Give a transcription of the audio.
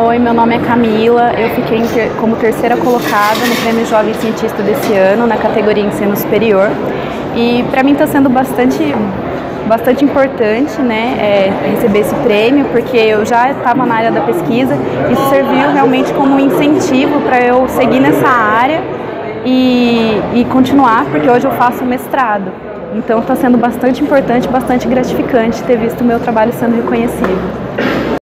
Oi, meu nome é Camila. Eu fiquei como terceira colocada no Prêmio Jovem Cientista desse ano, na categoria Ensino Superior. E para mim está sendo bastante, bastante importante né, é, receber esse prêmio, porque eu já estava na área da pesquisa. Isso serviu realmente como um incentivo para eu seguir nessa área e, e continuar, porque hoje eu faço mestrado. Então está sendo bastante importante, bastante gratificante ter visto o meu trabalho sendo reconhecido.